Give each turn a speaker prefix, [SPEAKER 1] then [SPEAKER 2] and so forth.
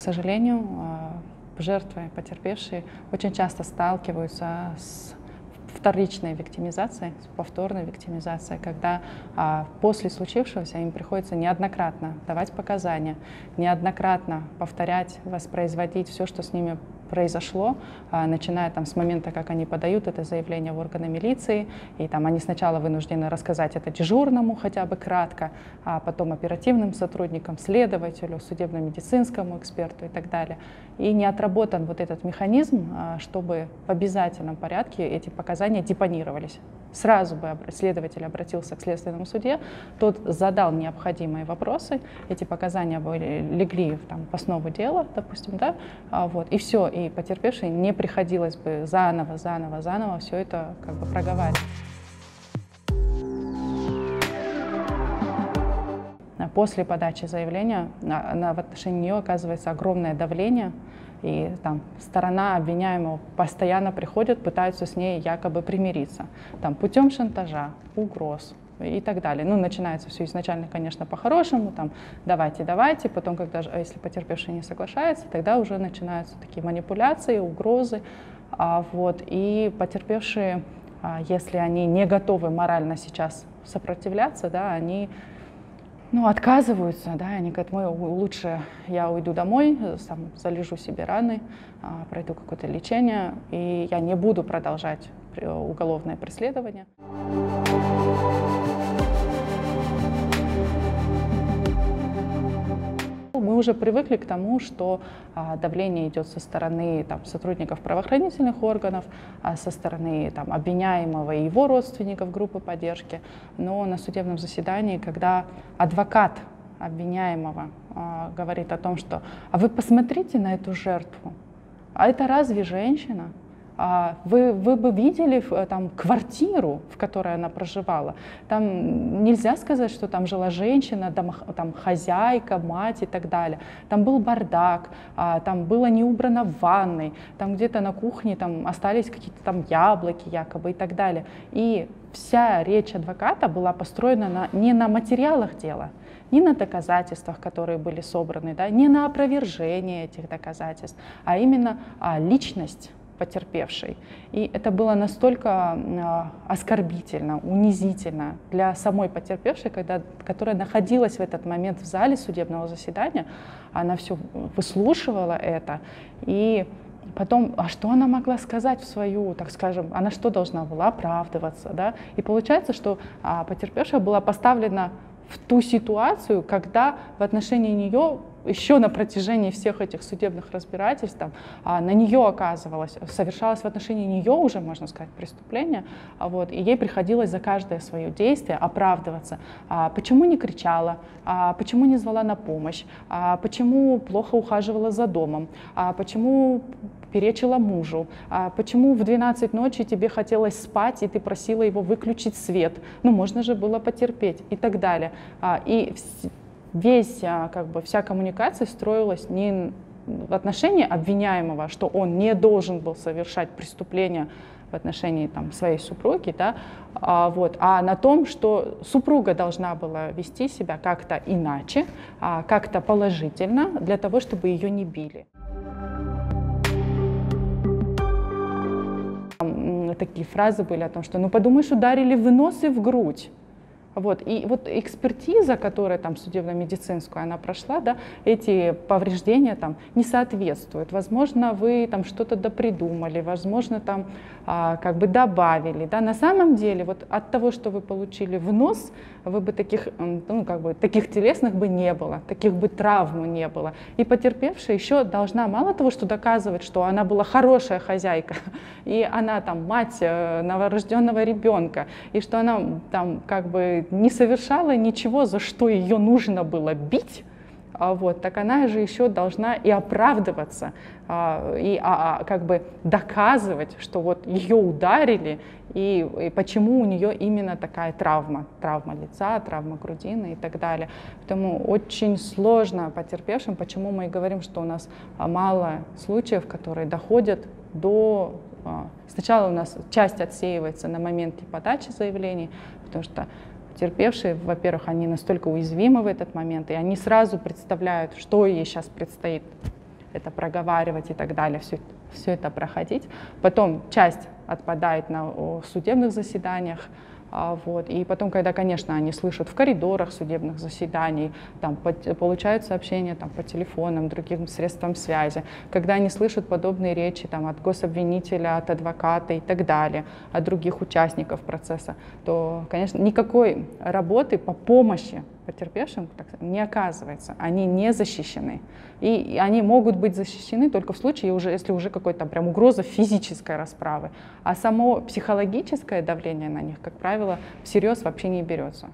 [SPEAKER 1] К сожалению, жертвы, потерпевшие очень часто сталкиваются с вторичной виктимизацией, с повторной виктимизацией, когда а, после случившегося им приходится неоднократно давать показания, неоднократно повторять, воспроизводить все, что с ними произошло, а, начиная там с момента, как они подают это заявление в органы милиции, и там они сначала вынуждены рассказать это дежурному хотя бы кратко, а потом оперативным сотрудникам, следователю, судебно-медицинскому эксперту и так далее. И не отработан вот этот механизм, а, чтобы в обязательном порядке эти показания депонировались сразу бы следователь обратился к следственному суде, тот задал необходимые вопросы, эти показания были, легли там, в основу дела, допустим, да, а, вот, и все, и потерпевшей не приходилось бы заново, заново, заново все это как бы проговаривать. После подачи заявления на, на, в отношении нее оказывается огромное давление, и там сторона обвиняемого постоянно приходит, пытаются с ней якобы примириться. Там путем шантажа, угроз, и так далее. Ну, начинается все изначально, конечно, по-хорошему, там, давайте, давайте, потом, когда, если потерпевший не соглашается, тогда уже начинаются такие манипуляции, угрозы, а, вот, и потерпевшие, а, если они не готовы морально сейчас сопротивляться, да, они ну, отказываются, да, они говорят, мы лучше я уйду домой, сам залежу себе раны, а, пройду какое-то лечение, и я не буду продолжать уголовное преследование. Уже привыкли к тому, что а, давление идет со стороны там, сотрудников правоохранительных органов, а со стороны там, обвиняемого и его родственников группы поддержки. Но на судебном заседании, когда адвокат обвиняемого а, говорит о том, что «а вы посмотрите на эту жертву, а это разве женщина?» А, вы, вы бы видели э, там квартиру, в которой она проживала. Там нельзя сказать, что там жила женщина, там, там хозяйка, мать и так далее. Там был бардак, а, там было не убрано в ванной, там где-то на кухне там остались какие-то там яблоки якобы и так далее. И вся речь адвоката была построена на, не на материалах дела, не на доказательствах, которые были собраны, да, не на опровержение этих доказательств, а именно а, личность потерпевшей. И это было настолько а, оскорбительно, унизительно для самой потерпевшей, когда, которая находилась в этот момент в зале судебного заседания, она все выслушивала это, и Потом, а что она могла сказать в свою, так скажем, она что должна была оправдываться, да? И получается, что а, потерпевшая была поставлена в ту ситуацию, когда в отношении нее еще на протяжении всех этих судебных разбирательств там, а, на нее оказывалось, совершалось в отношении нее уже, можно сказать, преступление, а, вот, и ей приходилось за каждое свое действие оправдываться. А, почему не кричала, а, почему не звала на помощь, а, почему плохо ухаживала за домом, а, почему перечила мужу, а почему в 12 ночи тебе хотелось спать, и ты просила его выключить свет, ну можно же было потерпеть и так далее. А, и весь, а, как бы, вся коммуникация строилась не в отношении обвиняемого, что он не должен был совершать преступление в отношении там, своей супруги, да, а, вот, а на том, что супруга должна была вести себя как-то иначе, а, как-то положительно, для того, чтобы ее не били. Такие фразы были о том, что ну подумаешь, ударили в нос и в грудь. Вот. И вот экспертиза, которая там судебно-медицинскую она прошла, да, эти повреждения там не соответствуют. Возможно, вы там что-то допридумали, возможно, там а, как бы добавили. Да. На самом деле, вот от того, что вы получили в нос, вы бы таких, ну, как бы, таких телесных бы не было, таких бы травм не было. И потерпевшая еще должна мало того, что доказывать, что она была хорошая хозяйка, и она там мать э, новорожденного ребенка, и что она там как бы не совершала ничего, за что ее нужно было бить, а вот, так она же еще должна и оправдываться, а, и а, как бы доказывать, что вот ее ударили, и, и почему у нее именно такая травма, травма лица, травма грудины и так далее. Поэтому очень сложно потерпевшим, почему мы и говорим, что у нас мало случаев, которые доходят до... Сначала у нас часть отсеивается на моменте подачи заявлений, потому что Терпевшие, во-первых, они настолько уязвимы в этот момент, и они сразу представляют, что ей сейчас предстоит это проговаривать и так далее, все, все это проходить. Потом часть отпадает на судебных заседаниях, вот. И потом, когда, конечно, они слышат в коридорах судебных заседаний, там, по, получают сообщения там, по телефонам, другим средствам связи, когда они слышат подобные речи там, от гособвинителя, от адвоката и так далее, от других участников процесса, то, конечно, никакой работы по помощи потерпевшим так, не оказывается. Они не защищены. И они могут быть защищены только в случае, уже, если уже какой-то прям угроза физической расправы. А само психологическое давление на них, как правило, всерьез вообще не берется.